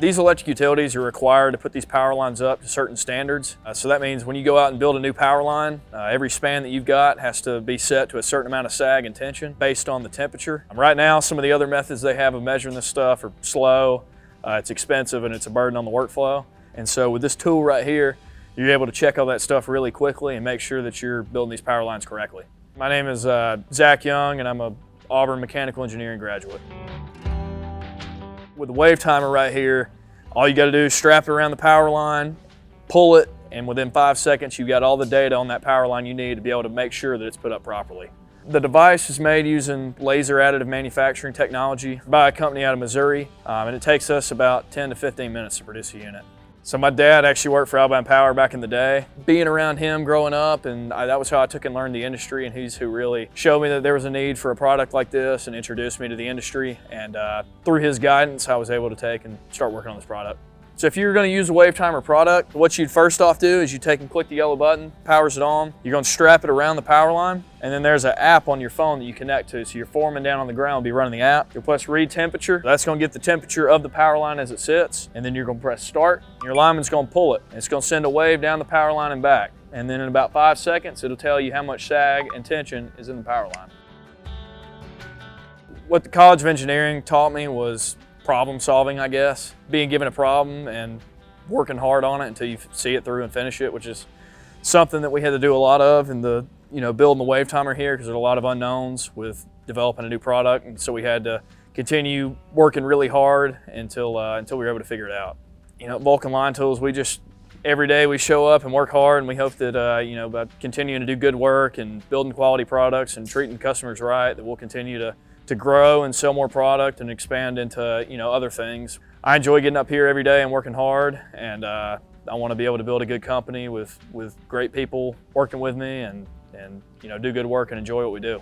These electric utilities are required to put these power lines up to certain standards. Uh, so that means when you go out and build a new power line, uh, every span that you've got has to be set to a certain amount of sag and tension based on the temperature. Um, right now, some of the other methods they have of measuring this stuff are slow, uh, it's expensive, and it's a burden on the workflow. And so with this tool right here, you're able to check all that stuff really quickly and make sure that you're building these power lines correctly. My name is uh, Zac Young, and I'm a Auburn Mechanical Engineering graduate. With the wave timer right here, all you gotta do is strap it around the power line, pull it, and within five seconds, you've got all the data on that power line you need to be able to make sure that it's put up properly. The device is made using laser additive manufacturing technology by a company out of Missouri, um, and it takes us about 10 to 15 minutes to produce a unit. So my dad actually worked for Alabama Power back in the day. Being around him growing up, and I, that was how I took and learned the industry, and he's who really showed me that there was a need for a product like this and introduced me to the industry. And uh, through his guidance, I was able to take and start working on this product. So if you're gonna use a wave timer product, what you'd first off do is you take and click the yellow button, powers it on. You're gonna strap it around the power line, and then there's an app on your phone that you connect to. So your foreman down on the ground will be running the app. You'll press read temperature. That's gonna get the temperature of the power line as it sits, and then you're gonna press start. Your lineman's gonna pull it. It's gonna send a wave down the power line and back. And then in about five seconds, it'll tell you how much sag and tension is in the power line. What the College of Engineering taught me was problem solving, I guess. Being given a problem and working hard on it until you see it through and finish it, which is something that we had to do a lot of in the, you know, building the wave timer here because there's a lot of unknowns with developing a new product. And so we had to continue working really hard until, uh, until we were able to figure it out. You know, Vulcan Line Tools, we just, every day we show up and work hard and we hope that, uh, you know, by continuing to do good work and building quality products and treating customers right, that we'll continue to to grow and sell more product and expand into you know other things. I enjoy getting up here every day and working hard, and uh, I want to be able to build a good company with with great people working with me and and you know do good work and enjoy what we do.